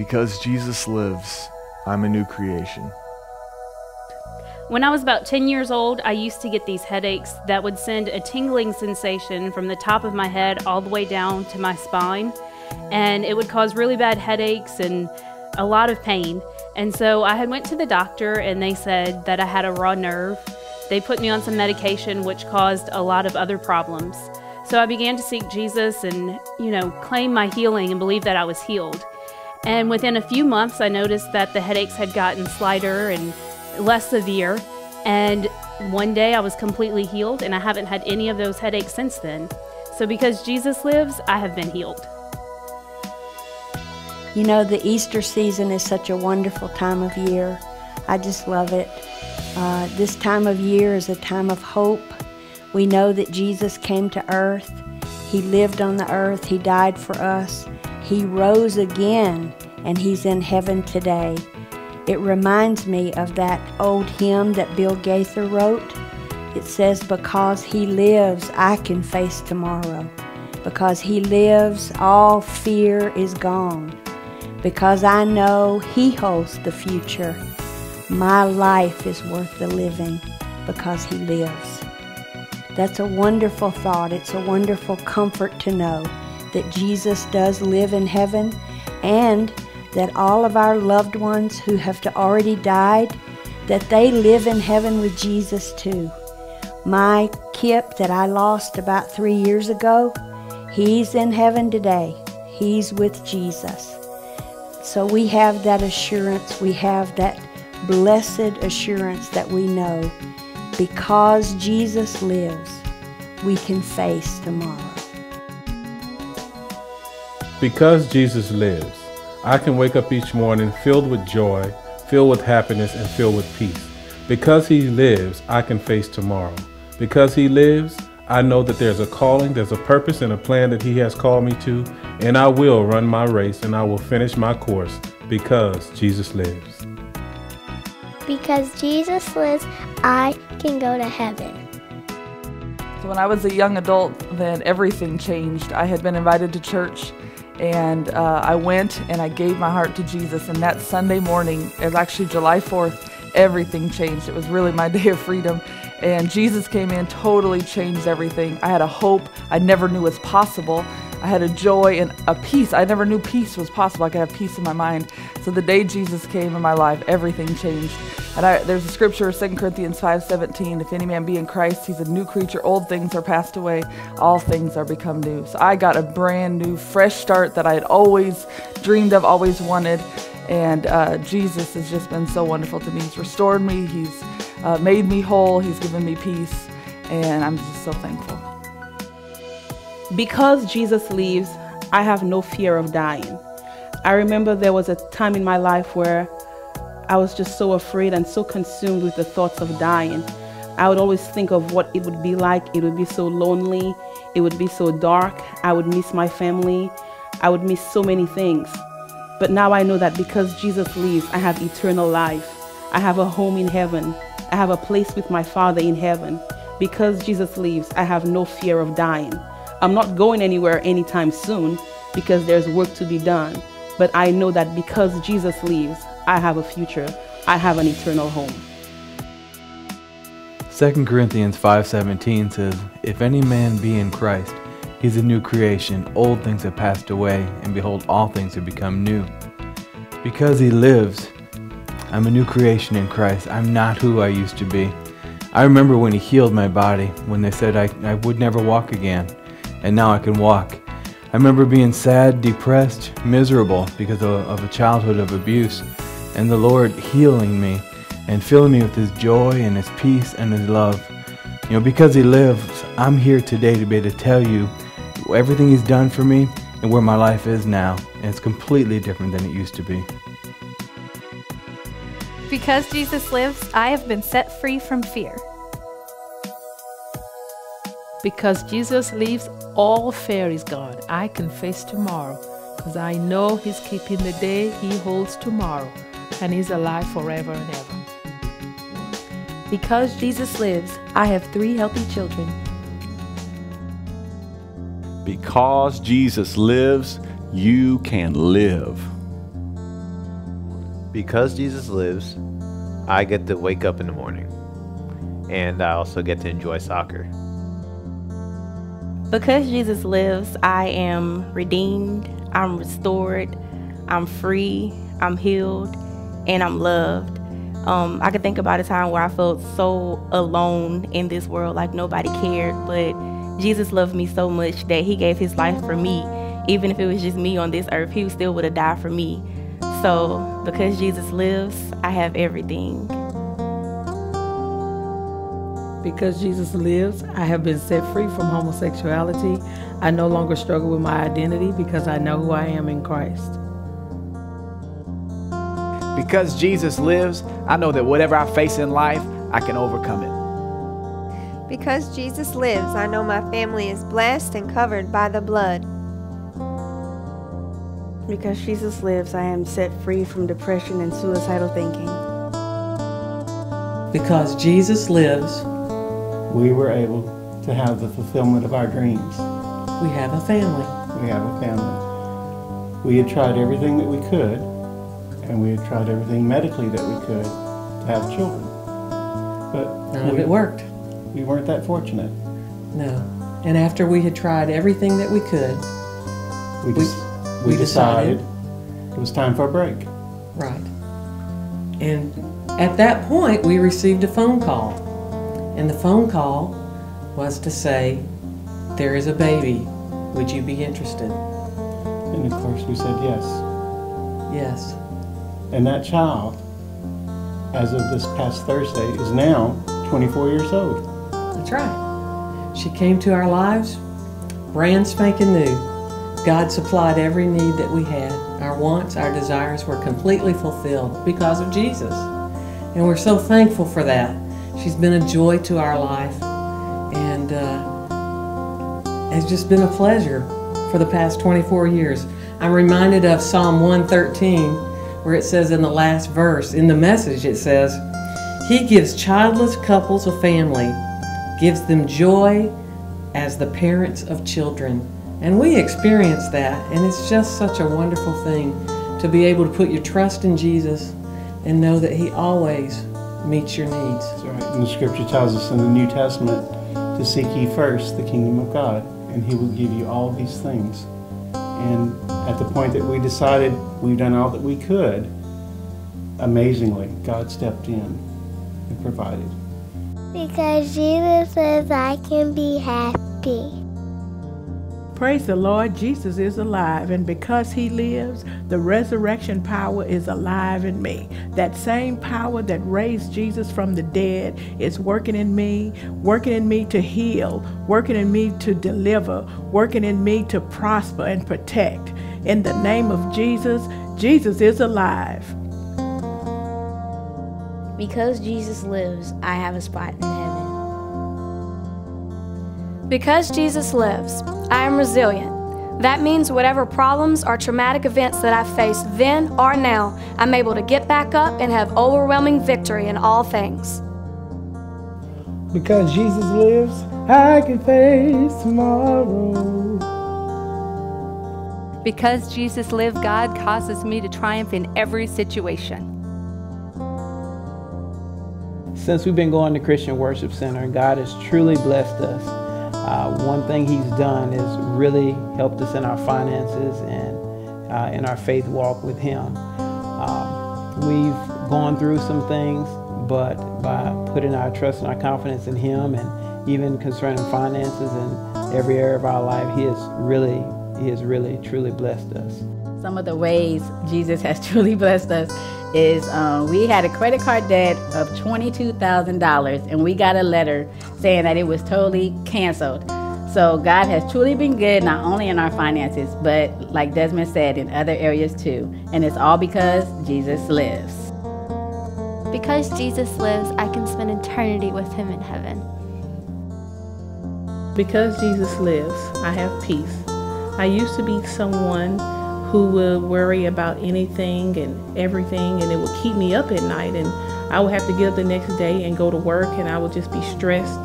Because Jesus lives, I'm a new creation. When I was about 10 years old, I used to get these headaches that would send a tingling sensation from the top of my head all the way down to my spine. And it would cause really bad headaches and a lot of pain. And so I had went to the doctor and they said that I had a raw nerve. They put me on some medication which caused a lot of other problems. So I began to seek Jesus and, you know, claim my healing and believe that I was healed. And within a few months, I noticed that the headaches had gotten slighter and less severe. And one day I was completely healed, and I haven't had any of those headaches since then. So, because Jesus lives, I have been healed. You know, the Easter season is such a wonderful time of year. I just love it. Uh, this time of year is a time of hope. We know that Jesus came to earth, He lived on the earth, He died for us, He rose again, and He's in heaven today. It reminds me of that old hymn that Bill Gaither wrote. It says, Because he lives, I can face tomorrow. Because he lives, all fear is gone. Because I know he holds the future, my life is worth the living because he lives. That's a wonderful thought. It's a wonderful comfort to know that Jesus does live in heaven and that all of our loved ones who have already died, that they live in heaven with Jesus too. My Kip that I lost about three years ago, he's in heaven today. He's with Jesus. So we have that assurance, we have that blessed assurance that we know because Jesus lives, we can face tomorrow. Because Jesus lives, I can wake up each morning filled with joy, filled with happiness, and filled with peace. Because He lives, I can face tomorrow. Because He lives, I know that there's a calling, there's a purpose, and a plan that He has called me to, and I will run my race and I will finish my course because Jesus lives. Because Jesus lives, I can go to heaven. So when I was a young adult, then everything changed. I had been invited to church and uh, I went and I gave my heart to Jesus. And that Sunday morning, it was actually July 4th, everything changed. It was really my day of freedom. And Jesus came in, totally changed everything. I had a hope I never knew was possible. I had a joy and a peace. I never knew peace was possible. I could have peace in my mind. So the day Jesus came in my life, everything changed. And I, there's a scripture, 2 Corinthians 5:17. If any man be in Christ, he's a new creature. Old things are passed away; all things are become new. So I got a brand new, fresh start that I had always dreamed of, always wanted. And uh, Jesus has just been so wonderful to me. He's restored me. He's uh, made me whole. He's given me peace, and I'm just so thankful. Because Jesus lives, I have no fear of dying. I remember there was a time in my life where I was just so afraid and so consumed with the thoughts of dying. I would always think of what it would be like. It would be so lonely. It would be so dark. I would miss my family. I would miss so many things. But now I know that because Jesus lives, I have eternal life. I have a home in heaven. I have a place with my Father in heaven. Because Jesus lives, I have no fear of dying. I'm not going anywhere anytime soon because there's work to be done. But I know that because Jesus lives, I have a future. I have an eternal home. 2 Corinthians 5:17 says, "If any man be in Christ, he's a new creation. Old things have passed away, and behold, all things have become new." Because he lives, I'm a new creation in Christ. I'm not who I used to be. I remember when he healed my body, when they said I, I would never walk again and now I can walk. I remember being sad, depressed, miserable because of, a childhood of abuse, and the Lord healing me and filling me with His joy and His peace and His love. You know, because He lives, I'm here today to be able to tell you everything He's done for me and where my life is now, and it's completely different than it used to be. Because Jesus lives, I have been set free from fear. Because Jesus lives, all fear is gone. I can face tomorrow because I know He's keeping the day, He holds tomorrow, and He's alive forever and ever. Because Jesus lives, I have three healthy children. Because Jesus lives, you can live. Because Jesus lives, I get to wake up in the morning. And I also get to enjoy soccer. Because Jesus lives, I am redeemed, I'm restored, I'm free, I'm healed, and I'm loved. Um, I could think about a time where I felt so alone in this world, like nobody cared, but Jesus loved me so much that he gave his life for me. Even if it was just me on this earth, he still would have died for me. So, because Jesus lives, I have everything. Because Jesus lives, I have been set free from homosexuality. I no longer struggle with my identity because I know who I am in Christ. Because Jesus lives, I know that whatever I face in life, I can overcome it. Because Jesus lives, I know my family is blessed and covered by the blood. Because Jesus lives, I am set free from depression and suicidal thinking. Because Jesus lives, we were able to have the fulfillment of our dreams. We have a family. We have a family. We had tried everything that we could, and we had tried everything medically that we could to have children. But none we, of it worked. We weren't that fortunate. No. And after we had tried everything that we could, we, just, we, we decided, decided it was time for a break. Right. And at that point, we received a phone call and the phone call was to say, There is a baby. Would you be interested? And of course, we said yes. Yes. And that child, as of this past Thursday, is now 24 years old. That's right. She came to our lives brand spanking new. God supplied every need that we had. Our wants, our desires were completely fulfilled because of Jesus. And we're so thankful for that. She's been a joy to our life and uh, it's just been a pleasure for the past 24 years. I'm reminded of Psalm 113 where it says in the last verse, in the message, it says, He gives childless couples a family, gives them joy as the parents of children. And we experience that, and it's just such a wonderful thing to be able to put your trust in Jesus and know that He always meets your needs. That's right. And the scripture tells us in the New Testament to seek ye first the kingdom of God, and he will give you all these things. And at the point that we decided we've done all that we could, amazingly, God stepped in and provided. Because Jesus says I can be happy. Praise the Lord, Jesus is alive, and because he lives, the resurrection power is alive in me. That same power that raised Jesus from the dead is working in me, working in me to heal, working in me to deliver, working in me to prosper and protect. In the name of Jesus, Jesus is alive. Because Jesus lives, I have a spot in heaven. Because Jesus lives, I am resilient. That means whatever problems or traumatic events that I face then or now, I'm able to get back up and have overwhelming victory in all things. Because Jesus lives, I can face tomorrow. Because Jesus lived, God causes me to triumph in every situation. Since we've been going to Christian Worship Center, God has truly blessed us. Uh, one thing he's done is really helped us in our finances and uh, in our faith walk with him. Um, we've gone through some things, but by putting our trust and our confidence in him and even concerning finances and every area of our life, he has really, he has really, truly blessed us. Some of the ways Jesus has truly blessed us is um, we had a credit card debt of $22,000 and we got a letter saying that it was totally canceled. So God has truly been good, not only in our finances, but like Desmond said, in other areas too. And it's all because Jesus lives. Because Jesus lives, I can spend eternity with him in heaven. Because Jesus lives, I have peace. I used to be someone who would worry about anything and everything, and it would keep me up at night. And I would have to get up the next day and go to work, and I would just be stressed.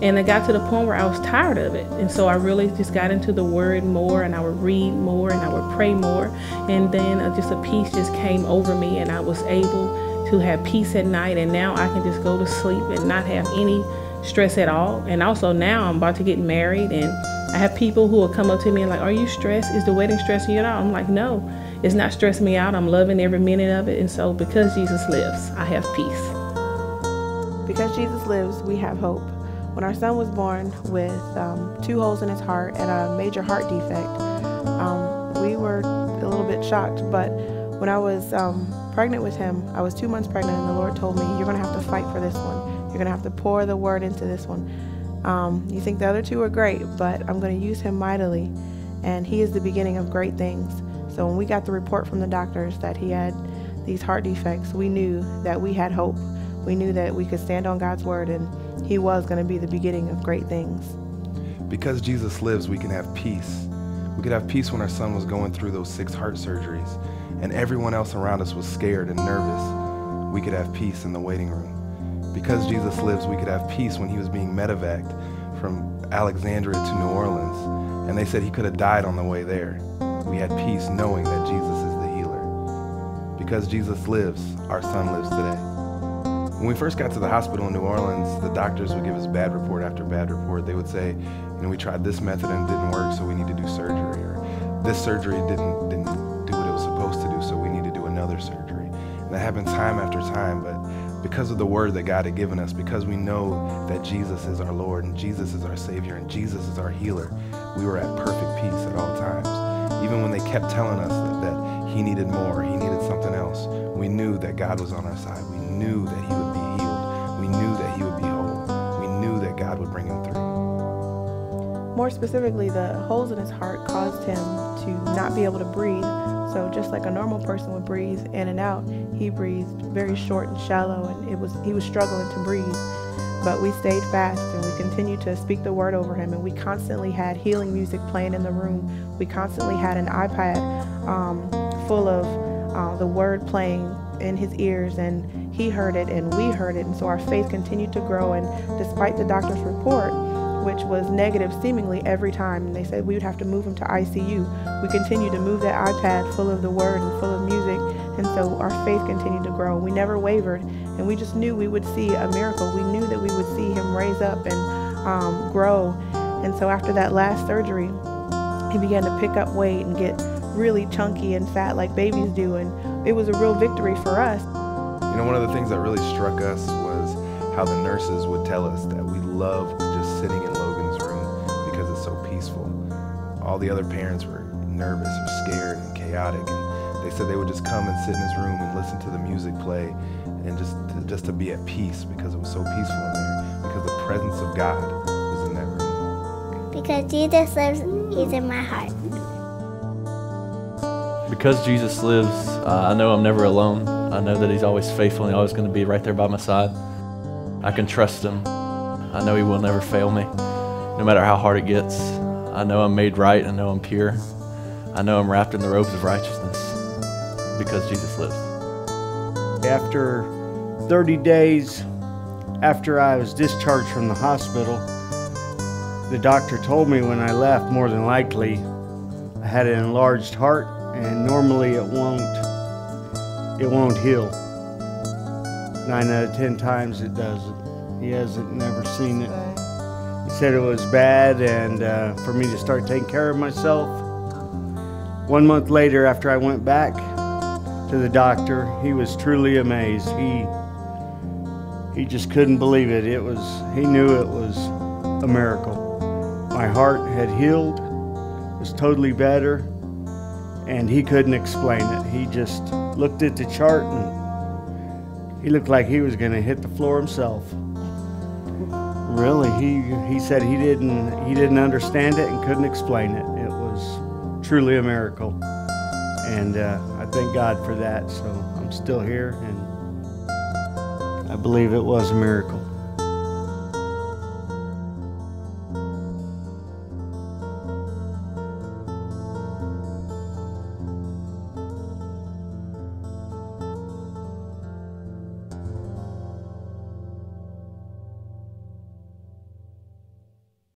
And it got to the point where I was tired of it. And so I really just got into the word more and I would read more and I would pray more. And then uh, just a peace just came over me and I was able to have peace at night. And now I can just go to sleep and not have any stress at all. And also now I'm about to get married and I have people who will come up to me and like, are you stressed? Is the wedding stressing you out? I'm like, no, it's not stressing me out. I'm loving every minute of it. And so because Jesus lives, I have peace. Because Jesus lives, we have hope. When our son was born with um, two holes in his heart and a major heart defect, um, we were a little bit shocked. But when I was um, pregnant with him, I was two months pregnant, and the Lord told me, You're going to have to fight for this one. You're going to have to pour the word into this one. Um, you think the other two are great, but I'm going to use him mightily, and he is the beginning of great things. So when we got the report from the doctors that he had these heart defects, we knew that we had hope. We knew that we could stand on God's word and he was going to be the beginning of great things. Because Jesus lives, we can have peace. We could have peace when our son was going through those six heart surgeries and everyone else around us was scared and nervous. We could have peace in the waiting room. Because Jesus lives, we could have peace when he was being medevaced from Alexandria to New Orleans. And they said he could have died on the way there. We had peace knowing that Jesus is the healer. Because Jesus lives, our son lives today. When we first got to the hospital in New Orleans, the doctors would give us bad report after bad report. They would say, you know, we tried this method and it didn't work, so we need to do surgery. Or this surgery didn't, didn't do what it was supposed to do, so we need to do another surgery. And that happened time after time, but because of the word that God had given us, because we know that Jesus is our Lord and Jesus is our Savior and Jesus is our healer, we were at perfect peace at all times. Even when they kept telling us that, that He needed more, He needed something else, we knew that God was on our side. We knew that He would be healed. We knew that He would be whole. We knew that God would bring Him through. More specifically, the holes in his heart caused him to not be able to breathe. So just like a normal person would breathe in and out, he breathed very short and shallow, and it was he was struggling to breathe. But we stayed fast and we continued to speak the word over him, and we constantly had healing music playing in the room. We constantly had an iPad um, full of uh, the word playing in his ears, and he heard it, and we heard it, and so our faith continued to grow. And despite the doctor's report, which was negative seemingly every time. And they said we would have to move him to ICU. We continued to move that iPad full of the word and full of music. And so our faith continued to grow. We never wavered. And we just knew we would see a miracle. We knew that we would see him raise up and um, grow. And so after that last surgery, he began to pick up weight and get really chunky and fat like babies do. And it was a real victory for us. You know, one of the things that really struck us was how the nurses would tell us that we just sitting in Logan's room because it's so peaceful. All the other parents were nervous or scared and chaotic, and they said they would just come and sit in his room and listen to the music play, and just to, just to be at peace because it was so peaceful in there, because the presence of God was in that room. Because Jesus lives, He's in my heart. Because Jesus lives, uh, I know I'm never alone. I know that He's always faithful and He's always going to be right there by my side. I can trust Him. I know He will never fail me, no matter how hard it gets. I know I'm made right. I know I'm pure. I know I'm wrapped in the robes of righteousness because Jesus lives. After 30 days after I was discharged from the hospital, the doctor told me when I left, more than likely, I had an enlarged heart and normally it won't it won't heal. Nine out of ten times it doesn't. He hasn't never seen it. He said it was bad and uh, for me to start taking care of myself. One month later, after I went back to the doctor, he was truly amazed. He he just couldn't believe it. It was he knew it was a miracle. My heart had healed, was totally better, and he couldn't explain it. He just looked at the chart and he looked like he was going to hit the floor himself. Really, he he said he didn't he didn't understand it and couldn't explain it. It was truly a miracle, and uh, I thank God for that. So I'm still here, and I believe it was a miracle.